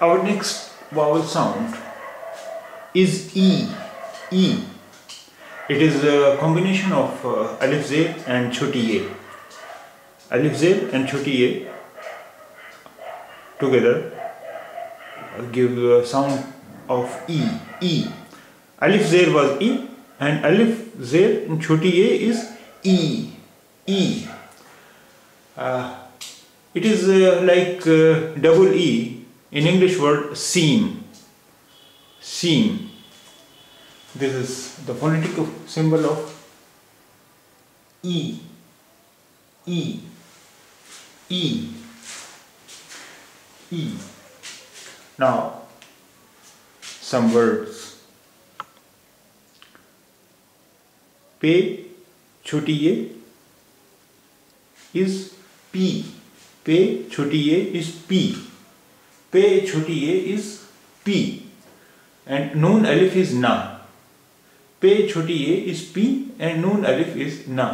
our next vowel sound is E. E. It is a combination of uh, Alif Zer and Choti A. Alif Zer and Choti A together give a sound of E. E. Alif Zer was E and Alif Zer in Choti A is E. E. Uh, it is uh, like uh, double E in English word seam. Seam. This is the phonetic symbol of E. E. E. E. Now, some words. Choti a is P. Choti a is P. पे छोटी ए is P and नून अलिफ is ना। पे छोटी ए is P and नून अलिफ इज़ ना।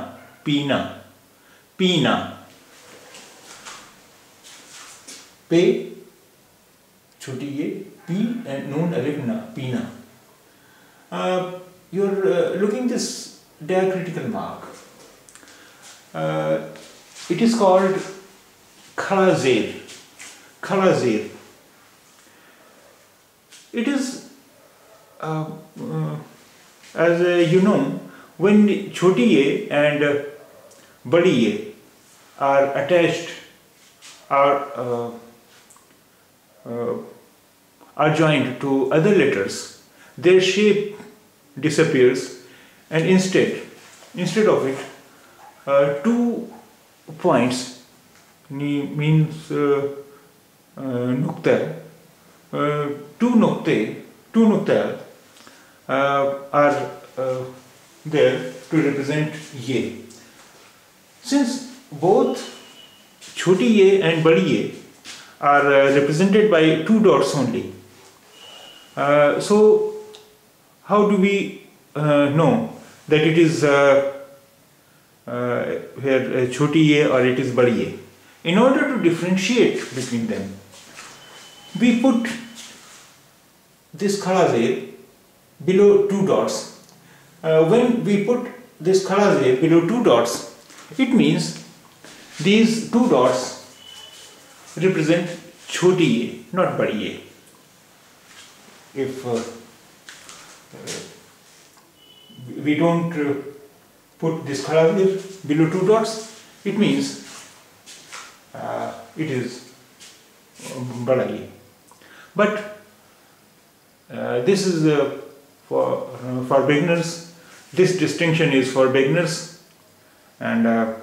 पीना। पीना। पे छोटी ए, पी एंड नून अलिफ ना। पीना। You are looking this diacritical mark it is called खड़ा जेर खड़ा जेर It is, uh, uh, as uh, you know, when Choti A and uh, Badi A are attached, are, uh, uh, are joined to other letters, their shape disappears and instead, instead of it, two points means uh, nukta, two nukte, two nukta uh, are uh, there to represent ye. Since both choti a and badi a are uh, represented by two dots only, uh, so how do we uh, know that it is here choti a or it is badi a? In order to differentiate between them, we put this khada zer below two dots. Uh, when we put this khada zer below two dots, it means these two dots represent choti a, not badi a. If uh, uh, we don't uh, put this khada zer below two dots, it means uh, it is um, badi. But uh, this is uh, for uh, for beginners. This distinction is for beginners, and uh,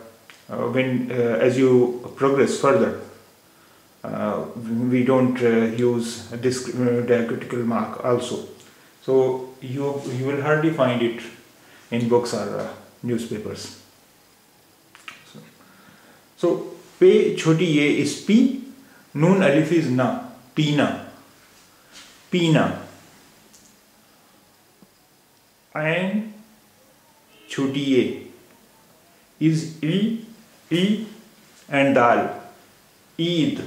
uh, when uh, as you progress further, uh, we don't uh, use this uh, diacritical mark also. So you you will hardly find it in books or uh, newspapers. So, so pe choti a is p, noon alif is na, pina, pina. And a is e, e and dal, Eid.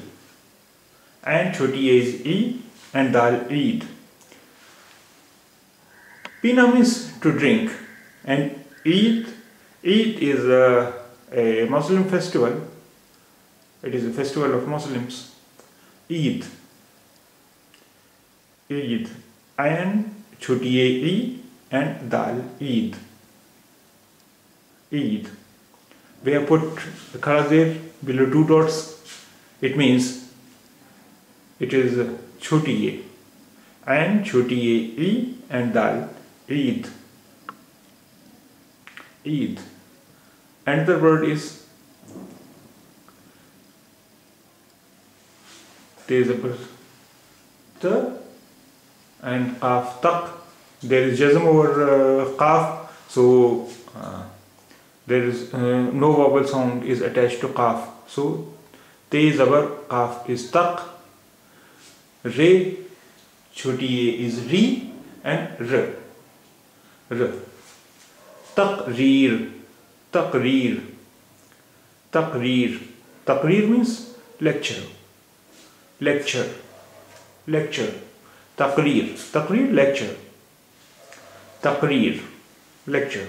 And a is e and dal, Eid. Pina means to drink, and Eid, Eid is a, a Muslim festival. It is a festival of Muslims. Eid. Eid. And choti a e and dal, Eid. Eid. We have put the khada zer below two dots. It means it is choti a and choti a e and dal Eid. Eid. and the word is Te zabar ta and qaf taq. There is jazm over uh, qaf, so uh, there is uh, no vowel sound is attached to qaf. So te zabar qaf is taq. Re choti a is re and r. R. Taqreer. Taqreer. Taqreer. Taqreer means lecture. Lecture. lecture taqreer taqreer lecture taqreer lecture